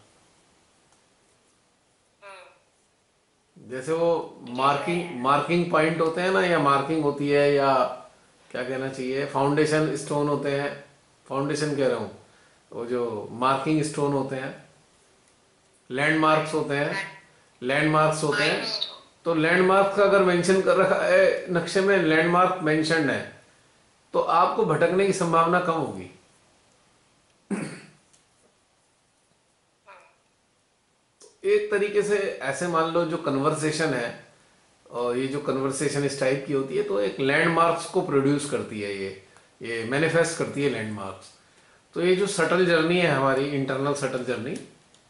जैसे वो मार्किंग मार्किंग पॉइंट होते हैं ना या मार्किंग होती है या क्या कहना चाहिए फाउंडेशन स्टोन होते हैं फाउंडेशन कह रहा हूँ वो जो मार्किंग स्टोन होते हैं लैंडमार्क्स होते हैं लैंडमार्क्स होते हैं। तो लैंडमार्क का अगर मेंशन कर रखा है नक्शे में लैंडमार्क मेंशन है तो आपको भटकने की संभावना कम होगी। एक तरीके से ऐसे मान लो जो कन्वर्सेशन है और ये जो कन्वर्सेशन इस टाइप की होती है तो एक लैंडमार्क्स को प्रोड्यूस करती है ये ये मैनिफेस्ट करती है लैंडमार्क्स तो ये जो सटल जर्नी है हमारी इंटरनल सटल जर्नी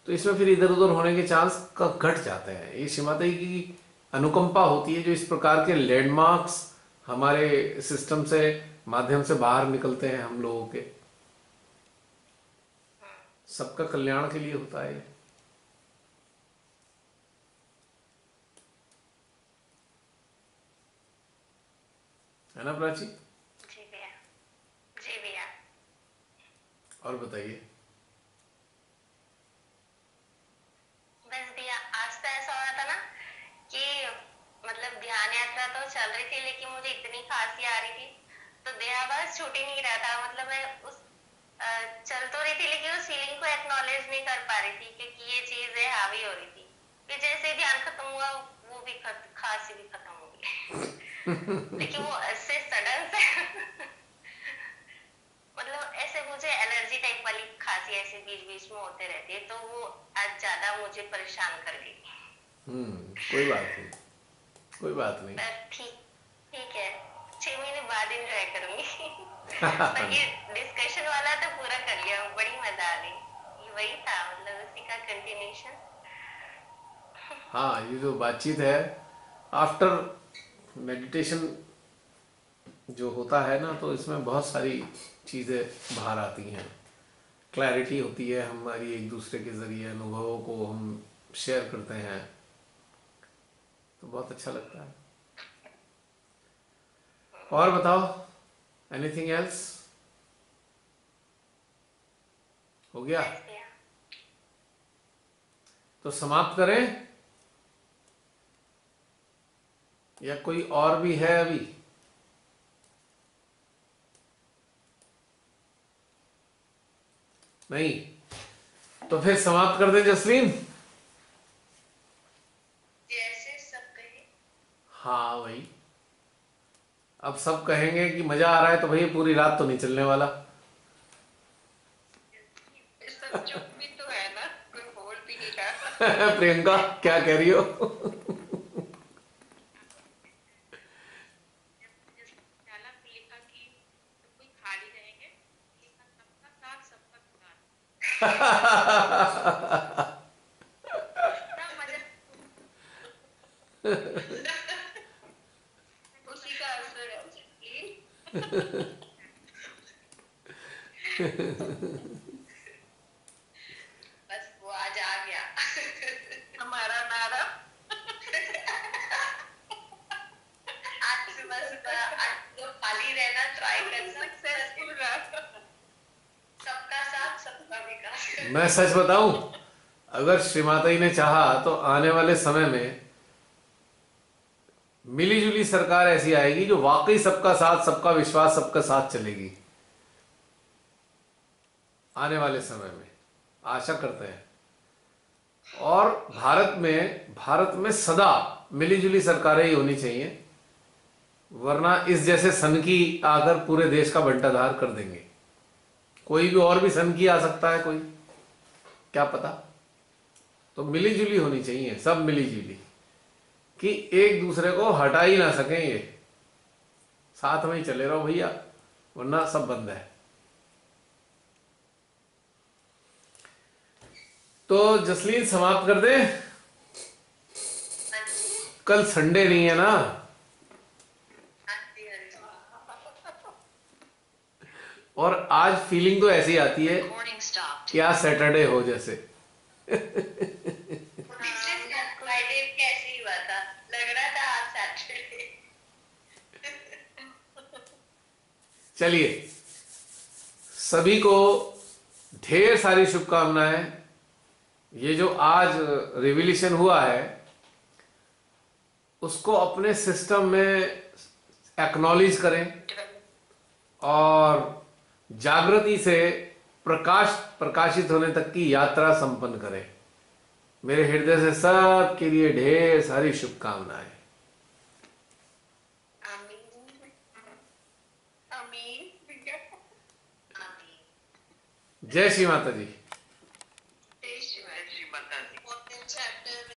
तो इसमें फिर इधर उधर होने के चांस का घट जाते हैं। ये शिमाता की अनुकंपा होती है जो इस प्रकार के लैंडमार्क्स हमारे सिस्टम से, माध्यम से बाहर निकलते हैं हम लोगों के। सबका कल्याण के लिए होता है है ना प्राची?
जी भैया। जी भैया।
और बताइए।
बस भैया आज तो ऐसा हो रहा था ना कि मतलब ध्यान यात्रा तो चल रही थी लेकिन मुझे इतनी खांसी आ रही थी तो देहा बस छूट ही नहीं रहा था। मतलब मैं उस चल तो रही थी लेकिन उस फीलिंग को एक्नॉलेज नहीं कर पा रही थी क्योंकि ये चीज़ है हावी हो रही थी। फिर जैसे ध्यान खत्म हुआ वो भी खांसी भी खत्म हो गई। लेकिन वो ऐसे सडन से मतलब ऐसे मुझे एलर्जी टाइप वाली खांसी ऐसे बीच बीच में होते रहती है तो वो आज ज़्यादा मुझे परेशान कर गई।
हम्म कोई बात नहीं कोई बात नहीं।
ठीक ठीक है छह महीने बाद एंजॉय करूँगी। पर ये डिस्कशन वाला तो पूरा कर लिया बड़ी मज़ा आ गई। वही था मतलब उसी का कंटिन्यूशन
हाँ ये जो बातचीत है आफ्टर मेडिटेशन जो होता है ना तो इसमें बहुत सारी चीज़ें बाहर आती हैं। क्लैरिटी होती है हमारी एक दूसरे के ज़रिए अनुभवों को हम शेयर करते हैं। तो बहुत अच्छा लगता है। और बताओ एनीथिंग एल्स हो गया। तो समाप्त करें। या कोई और भी है अभी? नहीं। तो फिर समाप्त कर दें जसलीन?
जैसे सब कहे।
हाँ भाई अब सब कहेंगे कि मज़ा आ रहा है तो भैया पूरी रात तो नहीं चलने वाला।
सब चुप भी तो है ना कोई बोल भी नहीं रहा।
प्रियंका क्या कह रही हो
पहला लिखा कि कोई खाली रहेंगे लिखा सबका साथ सबका साथ इतना मज़ा
उसी का असर है जसलीन।
बस वो आज आ गया
हमारा नारा
आज सुबह सुबह आज तो खाली रहना ट्राई करना
सक्सेसफुल रहा
सबका साथ सबका विकास
मैं सच बताऊँ अगर श्री माता ने चाहा तो आने वाले समय में मिली जुली सरकार ऐसी आएगी जो वाकई सबका साथ, सबका विश्वास, सबका साथ चलेगी। आने वाले समय में, आशा करते हैं। और भारत में भारत में सदा मिली जुली सरकारें ही होनी चाहिए, वरना इस जैसे सन की आकर पूरे देश का बंटाधार कर देंगे। कोई भी और भी सन की आ सकता है कोई, क्या पता? तो मिली जुली होनी चाहिए सब मिली जुली कि एक दूसरे को हटा ही ना सकें ये। साथ में ही चले रहो भैया वरना सब बंद है। तो जसलीन समाप्त कर दे। कल संडे नहीं है ना? और आज फीलिंग तो ऐसी आती है
Recording stopped.
कि आज सैटरडे हो जैसे। चलिए, सभी को ढेर सारी शुभकामनाएँ। ये जो आज रिविलेशन हुआ है, उसको अपने सिस्टम में एक्नॉलेज करें और जागृति से प्रकाश प्रकाशित होने तक की यात्रा संपन्न करें। मेरे हृदय से सब के लिए ढेर सारी शुभकामनाएँ। जय श्री माता जी